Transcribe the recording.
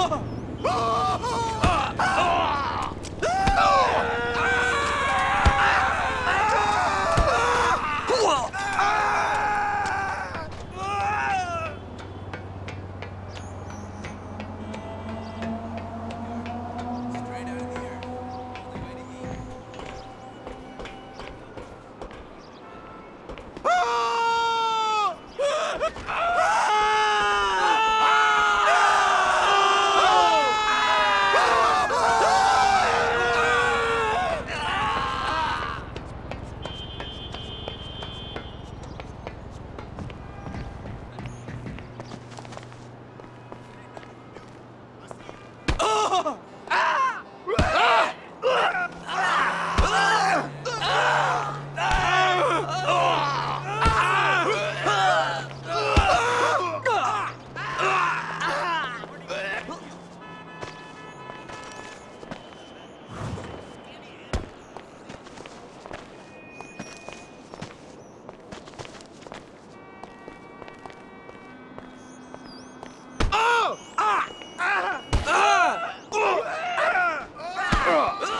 啊！Oh!